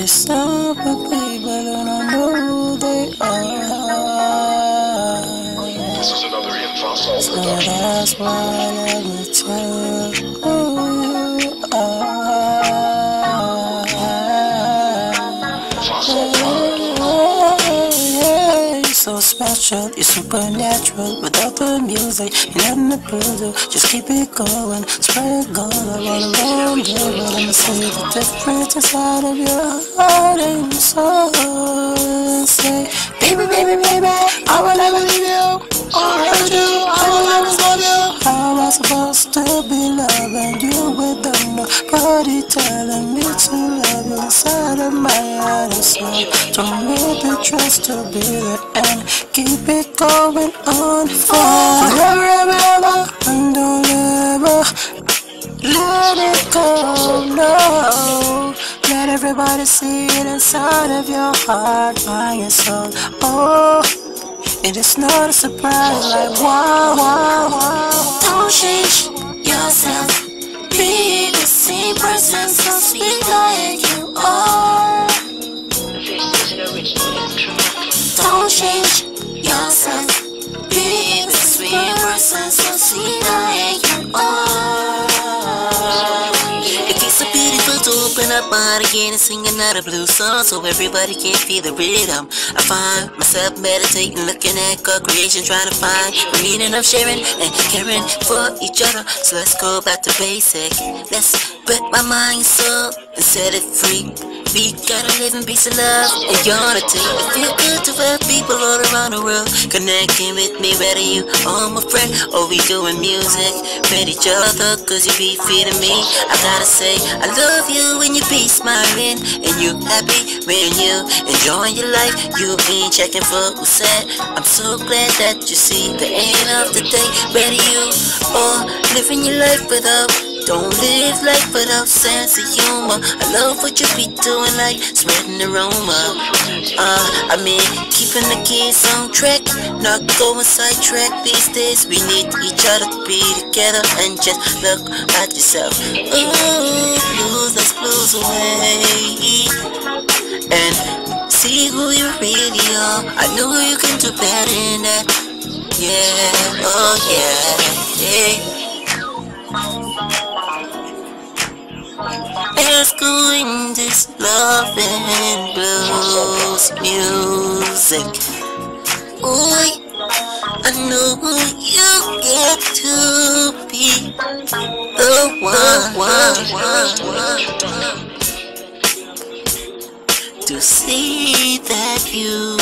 They sound for people and I know they are. This is another Infosol So production. that's why let me tell special, you're supernatural. Without the music, you're nothing to prove. Just keep it going, spread it all around the world. But I'ma see the difference inside of your heart and soul. And say, baby, baby, baby, I will never leave you. Or hurt you, I will always love you. How am I supposed to be loving you without nobody telling me to love you inside of my soul? Don't the trust to be there and keep it going on forever, ever, and don't ever let it go. No, let everybody see it inside of your heart, mind, and soul. Oh. It is not a surprise, like wow, wow, wow. Don't change yourself. Be the same person, so sweet like you are. Don't change your yourself. Be the same person, so sweet like you. It feels so beautiful to open up my again and sing another blue song so everybody can feel the rhythm. I find myself meditating, looking at God creation, trying to find the meaning of sharing and caring for each other. So let's go back to basic. Let's put my mind and soul and set it free. We gotta live in peace and love and unity. It feel good to have people all around the world connecting with me, whether you are my friend or we doing music with each other, cause you be feeding me. I gotta say, I love you when you be smiling and you happy when you enjoying your life. You ain't checking for who's sad. I'm so glad that you see the end of the day, whether you are living your life without don't live life without sense of humor. I love what you be doing, like spreading aroma. Uh, I mean, keeping the kids on track, not going sidetrack these days. We need each other to be together and just look at yourself. Ooh, blues, let's blues away. And see who you really are. I know you can do better than that. Yeah, oh yeah, yeah. In this love and blues music. Ooh, I know you get to be the one, one, one, one. To see that you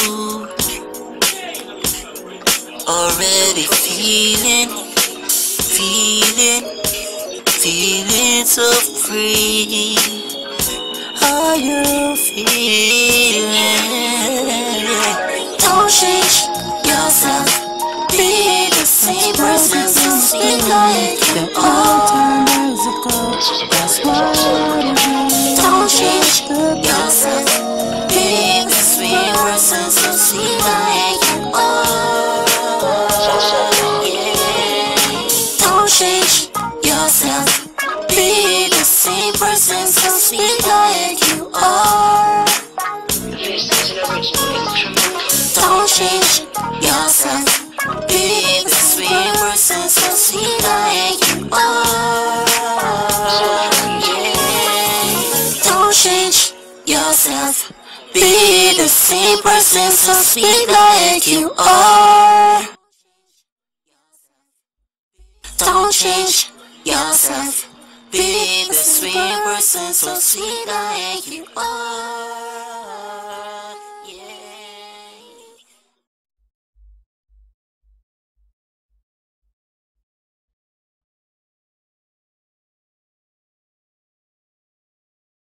already feeling, feeling feeling so free. Are you feeling? Don't change yourself. Be the same person, so sweet like The old time is that's Infosol it is. Sweet like you are. Don't change yourself. Be the same person, so sweet like you are. Don't change yourself. Be the same person, so sweet like you are. Don't change yourself. Be the same person, so sweet like you are.